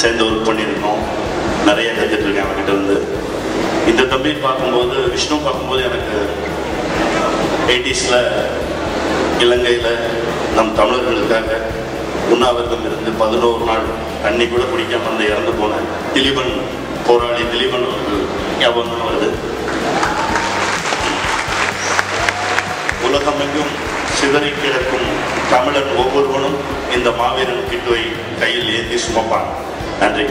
சேர்ந்து ஒர்க் பண்ணியிருக்கோம் நிறைய கற்றுட்ருக்கேன் அவர்கிட்ட இருந்து. இந்த தம்பி பார்க்கும்போது விஷ்ணு பார்க்கும்போது எனக்கு எயிட்டிஸில் இலங்கையில் நம் தமிழர்களுக்காக உண்ணாவிரதம் இருந்து பதினோரு நாள் தண்ணி கூட குடிக்காம வந்து இறந்து போன திலீபன் போராளி திலீபன் அவர்கள் ஞாபகம் வருது. உலகமெங்கும் சிதறி கிடக்கும் தமிழன் ஒவ்வொருவனும் இந்த மாவீரன் கிட்டுவை கையில் ஏந்தி சுமப்பான். நன்றி.